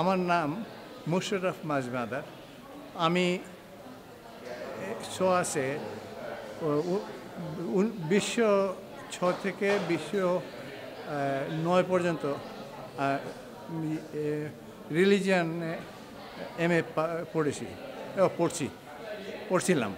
আমার নাম মুশরফ মাজমাদার। আমি সোয়াসে বিশ্ব ছ থেকে বিশ্ব নয় পর্যন্ত রিলিজিয়ানে এম, এ পড়েছি পড়ছি, পড়ছিলাম।